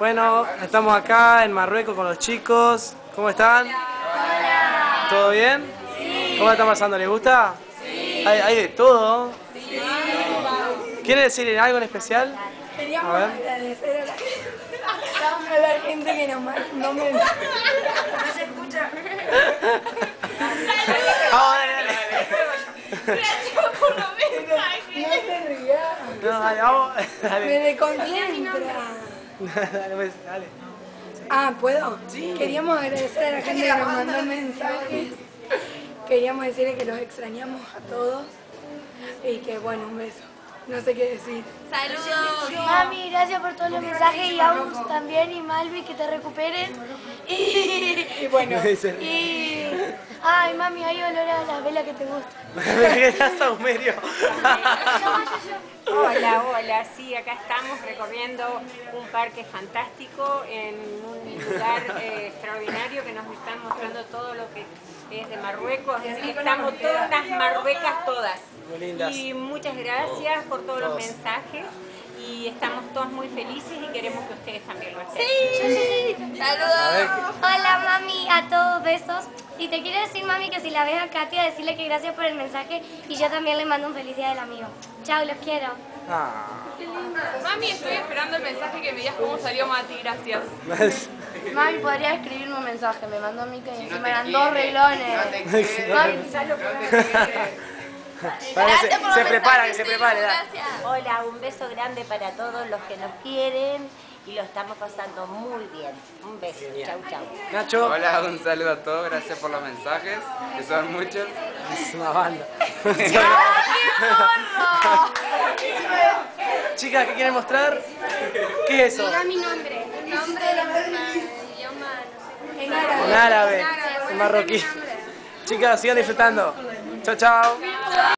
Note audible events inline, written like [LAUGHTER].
Bueno, estamos acá en Marruecos con los chicos. ¿Cómo están? Hola. ¿Todo bien? Sí. ¿Cómo están pasando? ¿Les gusta? Sí. Hay, de todo. Sí. ¿Quieren decir algo en especial? Queríamos agradecer a la, a la gente que nos no me... No se escucha. Vamos, [LAUGHS] dale, dale. [LAUGHS] No, dale, vamos. [LAUGHS] Dale. Me desconcentra. [LAUGHS] dale, pues, dale. Ah, ¿puedo? Sí. Queríamos agradecer a la gente que nos mandó mensajes. Queríamos decirle que los extrañamos a todos y que, bueno, un beso. No sé qué decir. Saludos. Mami, gracias por todos los mensajes y a vos también y Malvi, que te recuperes. Y, y bueno. [LAUGHS] Y, ay, mami, hay olor a la vela que te gusta. [LAUGHS] Me saumerio. Hola, hola, sí, acá estamos recorriendo un parque fantástico en un lugar eh, extraordinario que nos están mostrando todo lo que es de Marruecos, así que estamos todas las marruecas todas. Y muchas gracias por todos los mensajes y estamos todos muy felices y queremos que ustedes también lo estén. Sí, saludos. Hola mami, a todos besos. Y te quiero decir mami que si la ves a Katia, decirle que gracias por el mensaje y yo también le mando un feliz día del amigo. Chao, los quiero. Ah. Mami, estoy esperando el mensaje que me digas cómo salió Mati, gracias. [LAUGHS] Mami, podría escribirme un mensaje, me mandó a mí que encima eran dos reglones. Mami, quizás lo se, [LAUGHS] se prepara, que se prepare. Hola, un beso grande para todos los que nos quieren y lo estamos pasando muy bien. Un beso, chau chau. Nacho. Hola, un saludo a todos, gracias por los mensajes, que son muchos. Es una banda. Chicas, ¿qué quieren mostrar? ¿Qué es eso? Diga mi nombre. El nombre del idioma, En árabe. En árabe. En marroquí. Chicas, sigan disfrutando. Chao, chao.